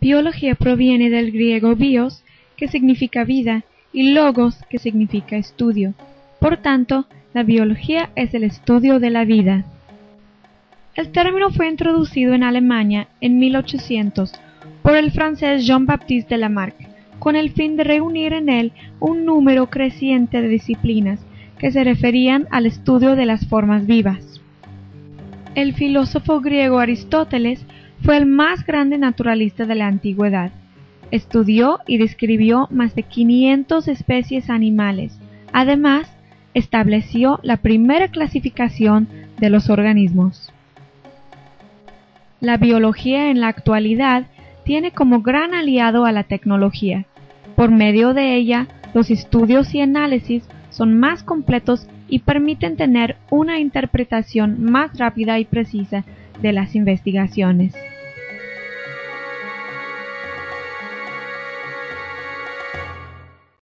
Biología proviene del griego bios, que significa vida, y logos, que significa estudio. Por tanto, la biología es el estudio de la vida. El término fue introducido en Alemania en 1800 por el francés Jean-Baptiste Lamarck, con el fin de reunir en él un número creciente de disciplinas que se referían al estudio de las formas vivas. El filósofo griego Aristóteles fue el más grande naturalista de la antigüedad. Estudió y describió más de 500 especies animales. Además, estableció la primera clasificación de los organismos. La biología en la actualidad tiene como gran aliado a la tecnología. Por medio de ella, los estudios y análisis son más completos y permiten tener una interpretación más rápida y precisa de las investigaciones.